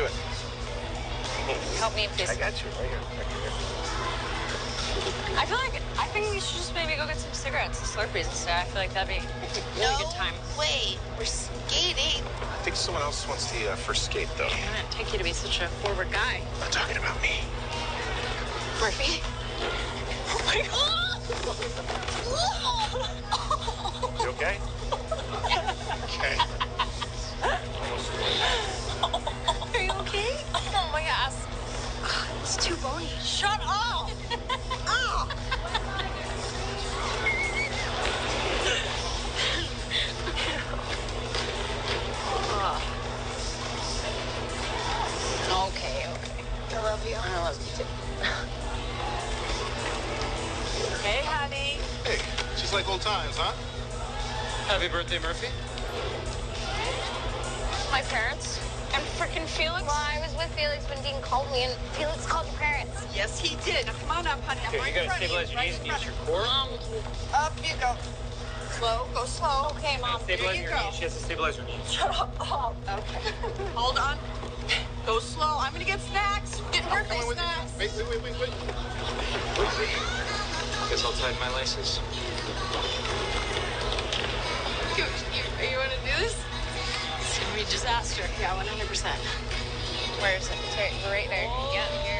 do it. Help me, please. I got you right here. Right here. I feel like I think we should just maybe go get some cigarettes and Slurpees instead. I feel like that'd be a really no good time. Wait, We're skating. I think someone else wants the uh, first skate, though. I didn't take you to be such a forward guy. I'm not talking about me. Murphy. Oh my god. You okay? okay. It's too bony. Shut up. oh. Okay, okay. I love you. I love you too. Hey, honey. Hey, just like old times, huh? Happy birthday, Murphy. My parents and freaking Felix. Well, I was with Felix when Dean called me, and Felix called your parents. Yes, he did. Now, come on up, honey. I'm Here, right you in gotta stabilize your knees and use your core. Um. Up you go. Slow. Go slow. Okay, Mom. Stabilize you your go. knees. She has to stabilize her knees. Shut up. Oh, okay. Hold on. Go slow. I'm gonna get snacks. Get I'm birthday coming snacks. Wait, wait, wait, wait, wait. Wait, wait. Guess I'll tighten my laces. you, you, you want to do this? We just asked her. Yeah, 100%. Where is it? It's right, right there. Yeah,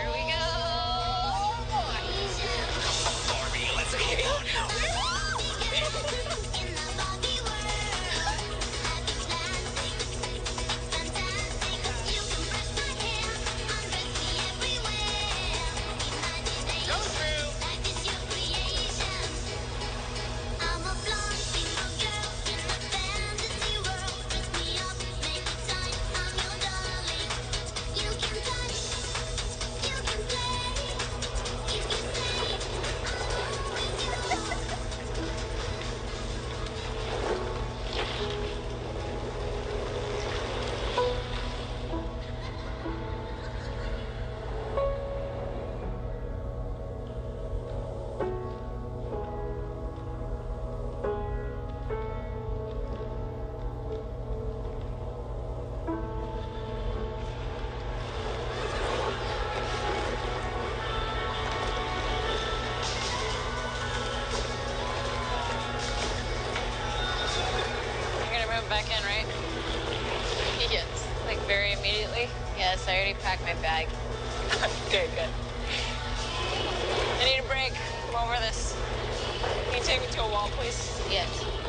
back in, right? Yes. Like very immediately? Yes, I already packed my bag. okay, good. I need a break. Come over this. Can you take me to a wall, please? Yes.